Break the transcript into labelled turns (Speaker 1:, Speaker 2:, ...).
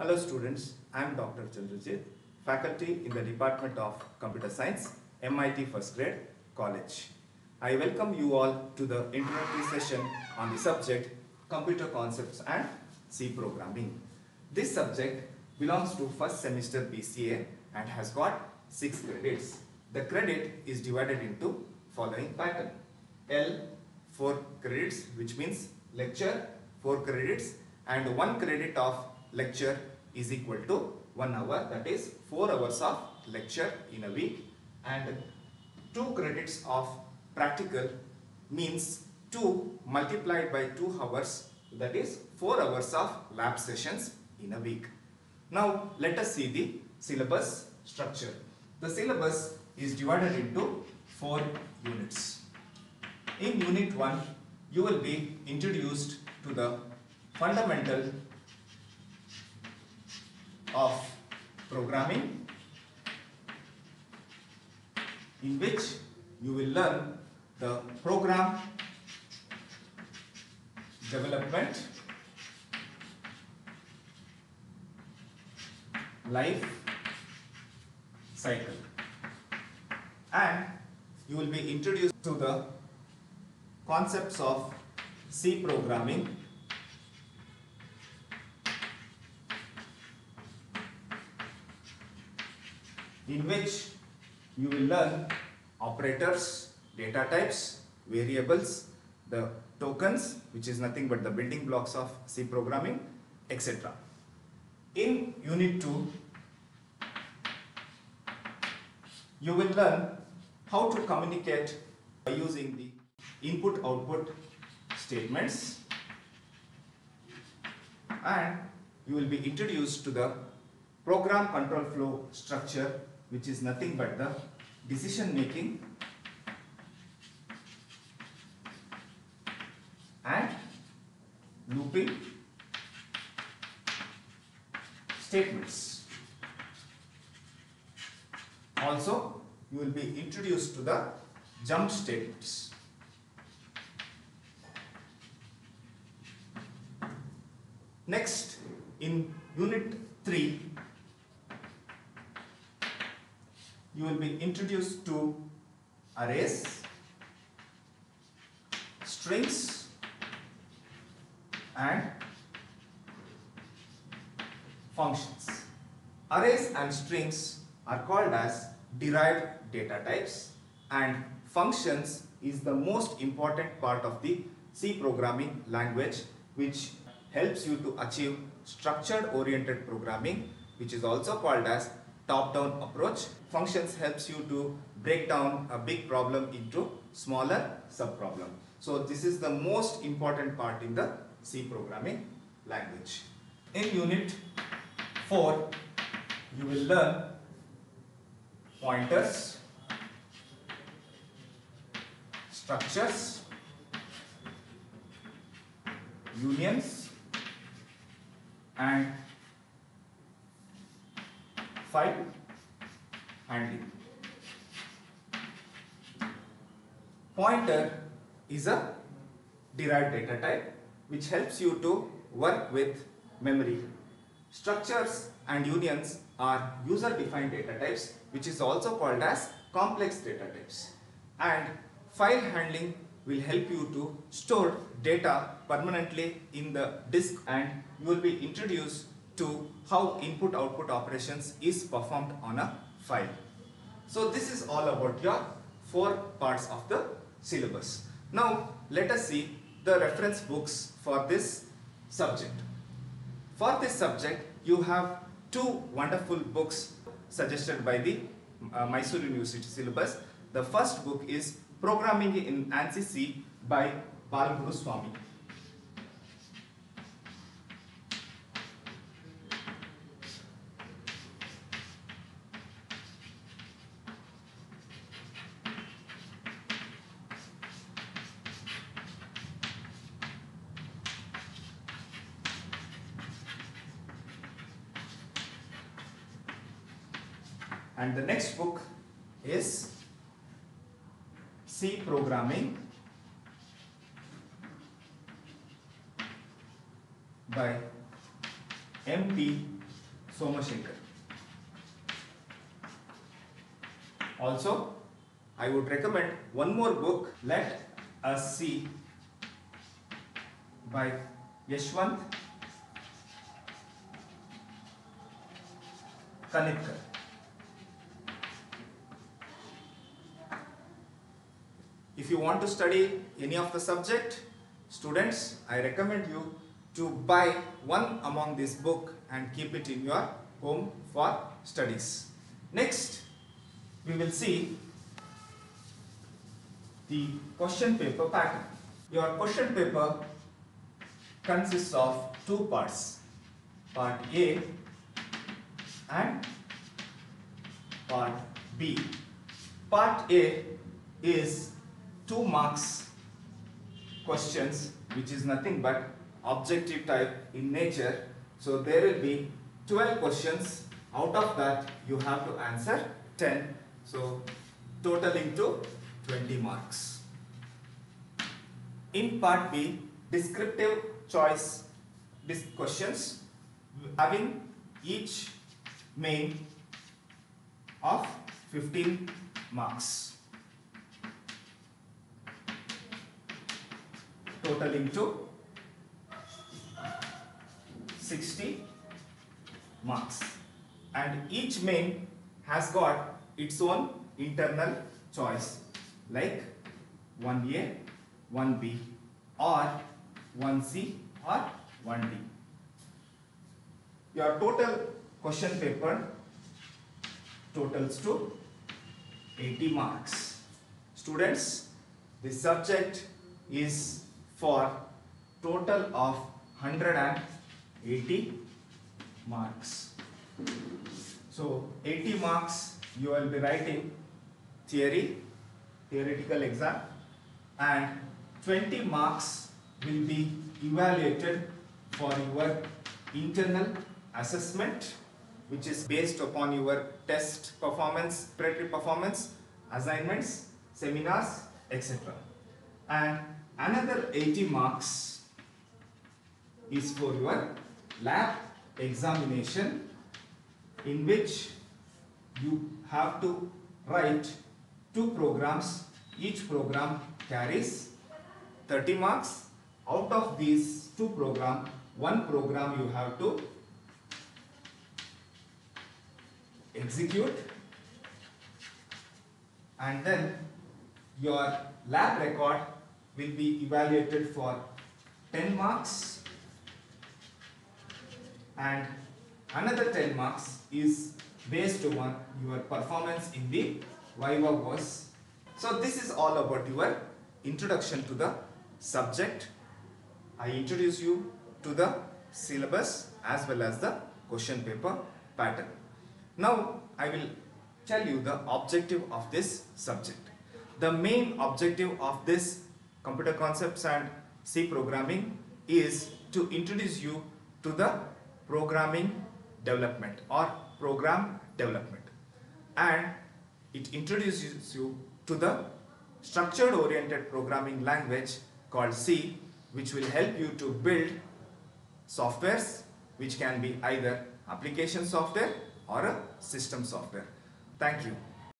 Speaker 1: Hello students, I am Dr. Chandrajit, faculty in the Department of Computer Science, MIT First Grade College. I welcome you all to the introductory session on the subject Computer Concepts and C Programming. This subject belongs to first semester BCA and has got 6 credits. The credit is divided into following pattern. L 4 credits which means lecture 4 credits and 1 credit of lecture is equal to 1 hour that is 4 hours of lecture in a week and 2 credits of practical means 2 multiplied by 2 hours that is 4 hours of lab sessions in a week. Now let us see the syllabus structure. The syllabus is divided into 4 units. In unit 1 you will be introduced to the fundamental of programming in which you will learn the program development life cycle. And you will be introduced to the concepts of C programming in which you will learn operators, data types, variables, the tokens which is nothing but the building blocks of C programming etc. In unit 2 you will learn how to communicate by using the input output statements and you will be introduced to the program control flow structure which is nothing but the decision making and looping statements. Also, you will be introduced to the jump statements. Next, in unit 3, you will be introduced to arrays, strings and functions. Arrays and strings are called as derived data types and functions is the most important part of the C programming language which helps you to achieve structured oriented programming which is also called as top down approach. Functions helps you to break down a big problem into smaller sub problem. So this is the most important part in the C programming language. In unit 4 you will learn pointers, structures, unions and file handling. Pointer is a derived data type which helps you to work with memory. Structures and unions are user defined data types which is also called as complex data types. And file handling will help you to store data permanently in the disk and you will be introduced to how input output operations is performed on a file. So this is all about your four parts of the syllabus. Now let us see the reference books for this subject. For this subject you have two wonderful books suggested by the uh, Mysore University syllabus. The first book is Programming in ANSI C by Balagurusamy. And the next book is C Programming by M.P. Somashekar. Also, I would recommend one more book, Let Us C by Yashwant Kanetkar. You want to study any of the subject, students, I recommend you to buy one among this book and keep it in your home for studies. Next, we will see the question paper pattern. Your question paper consists of two parts, part A and part B. Part A is 2 marks questions which is nothing but objective type in nature. So there will be 12 questions out of that you have to answer 10. So totaling to 20 marks. In part B descriptive choice questions having each main of 15 marks. Totaling to 60 marks and each main has got its own internal choice like 1A, 1B or 1C or 1D. Your total question paper totals to 80 marks. Students, this subject is for total of 180 marks. So 80 marks you will be writing theory, theoretical exam and 20 marks will be evaluated for your internal assessment which is based upon your test performance, preparatory performance, assignments, seminars, etc. And Another 80 marks is for your lab examination in which you have to write two programs. Each program carries 30 marks. Out of these two programs, one program you have to execute and then your lab record will be evaluated for 10 marks and another 10 marks is based on your performance in the Viva voce. So this is all about your introduction to the subject. I introduce you to the syllabus as well as the question paper pattern. Now I will tell you the objective of this subject. The main objective of this computer concepts and C programming is to introduce you to the programming development or program development and it introduces you to the structured oriented programming language called C which will help you to build softwares which can be either application software or a system software. Thank you.